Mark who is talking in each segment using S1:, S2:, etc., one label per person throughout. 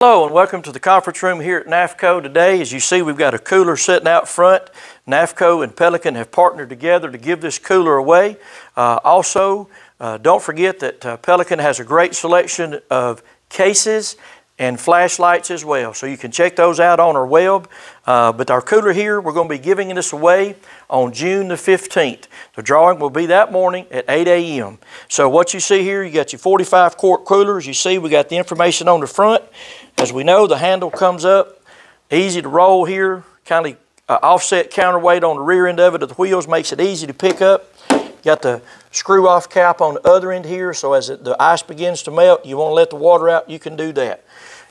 S1: Hello and welcome to the conference room here at NAFECO today. As you see, we've got a cooler sitting out front. NAFECO and Pelican have partnered together to give this cooler away. Uh, also, uh, don't forget that uh, Pelican has a great selection of cases and flashlights as well. So you can check those out on our web. Uh, but our cooler here, we're going to be giving this away on June the 15th. The drawing will be that morning at 8 a.m. So what you see here, you got your 45 quart coolers. You see we got the information on the front. As we know, the handle comes up, easy to roll here, kind of uh, offset counterweight on the rear end of it of the wheels makes it easy to pick up. Got the screw off cap on the other end here, so as it, the ice begins to melt, you want to let the water out, you can do that.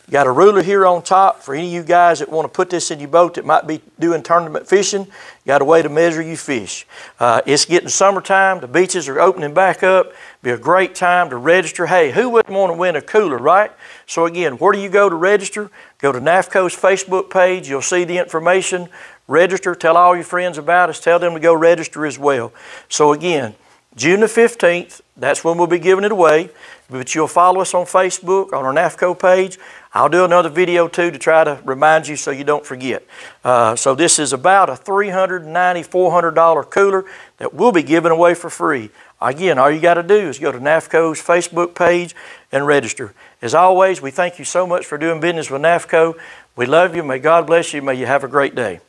S1: You got a ruler here on top for any of you guys that want to put this in your boat that might be doing tournament fishing. You got a way to measure your fish. Uh, it's getting summertime. The beaches are opening back up. Be a great time to register. Hey, who wouldn't want to win a cooler, right? So again, where do you go to register? Go to NAFECO's Facebook page. You'll see the information. Register. Tell all your friends about us. Tell them to go register as well. So again, June the 15th, that's when we'll be giving it away. But you'll follow us on Facebook, on our NAFECO page. I'll do another video too to try to remind you so you don't forget. Uh, so this is about a $390, $400 cooler that we'll be giving away for free. Again, all you got to do is go to NAFECO's Facebook page and register. As always, we thank you so much for doing business with NAFECO. We love you. May God bless you. May you have a great day.